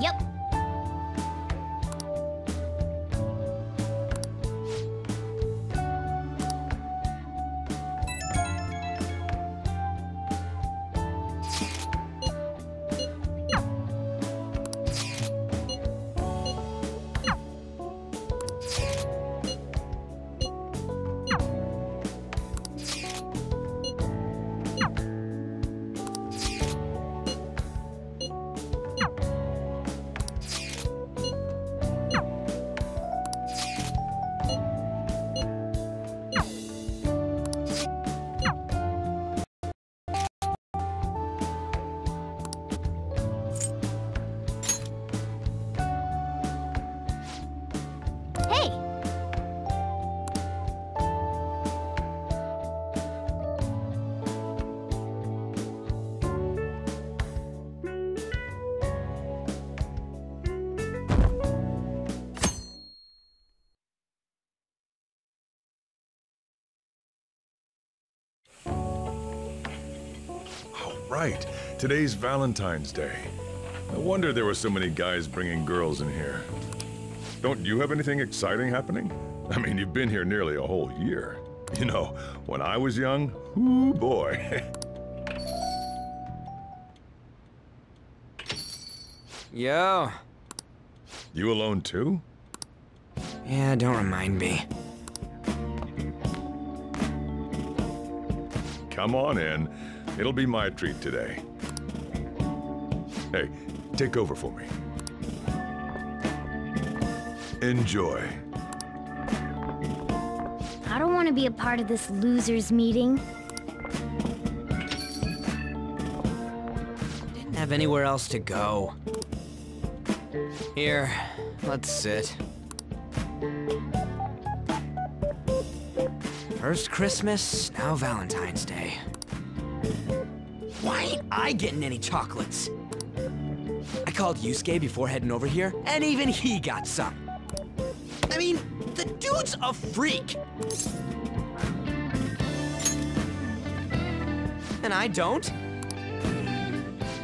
Yep. Hey! Right. Today's Valentine's Day. No wonder there were so many guys bringing girls in here. Don't you have anything exciting happening? I mean, you've been here nearly a whole year. You know, when I was young, ooh boy. Yo. you alone too? Yeah, don't remind me. Come on in. It'll be my treat today. Hey, take over for me. Enjoy. I don't want to be a part of this losers meeting. Didn't have anywhere else to go. Here, let's sit. First Christmas, now Valentine's Day. Why ain't I getting any chocolates? I called Yusuke before heading over here, and even he got some. I mean, the dude's a freak. And I don't?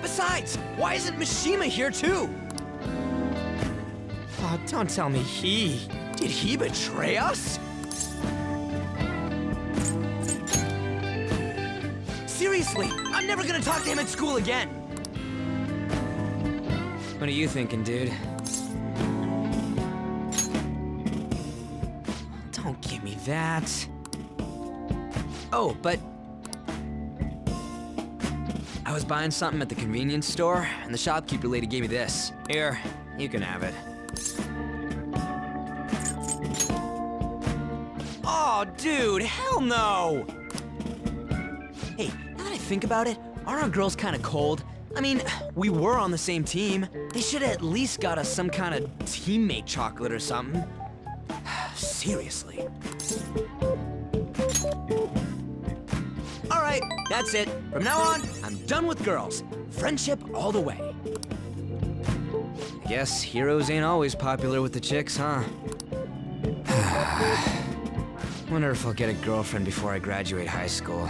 Besides, why isn't Mishima here too? Oh, don't tell me he. Did he betray us? Seriously, I'm never gonna talk to him at school again. What are you thinking, dude? Don't give me that. Oh, but I was buying something at the convenience store, and the shopkeeper lady gave me this. Here, you can have it. Oh, dude, hell no! Hey, think about it, aren't our girls kind of cold? I mean, we were on the same team. They should at least got us some kind of teammate chocolate or something. Seriously. All right, that's it. From now on, I'm done with girls. Friendship all the way. I guess heroes ain't always popular with the chicks, huh? Wonder if I'll get a girlfriend before I graduate high school.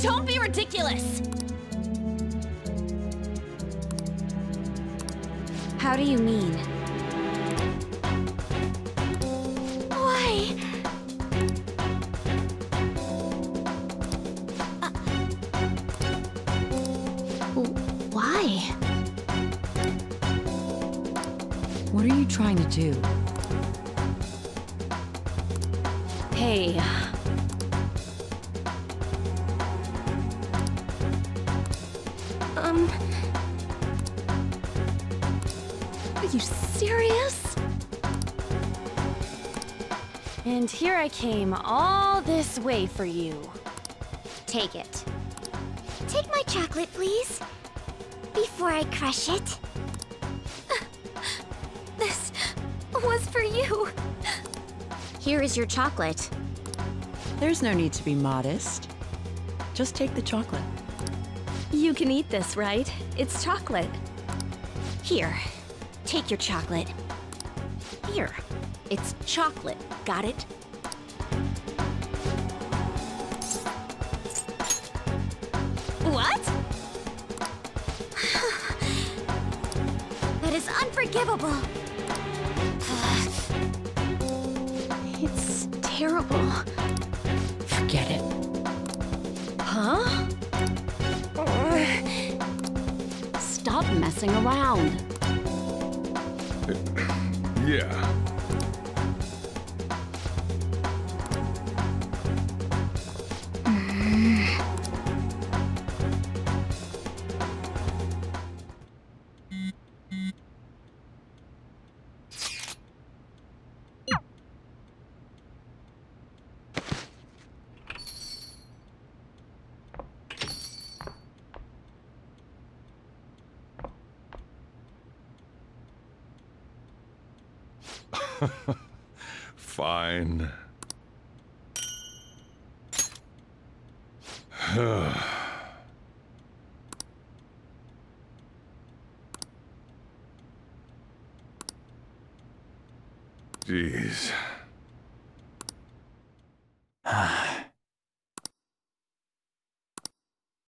Don't be ridiculous! How do you mean? Why? W- Why? What are you trying to do? Hey. You serious? And here I came all this way for you. Take it. Take my chocolate, please. Before I crush it. This was for you. Here is your chocolate. There's no need to be modest. Just take the chocolate. You can eat this, right? It's chocolate. Here, take your chocolate. Here, it's chocolate. Got it? What? that is unforgivable. It's terrible. Forget it. Huh? Stop messing around. Yeah. Fine. Jeez.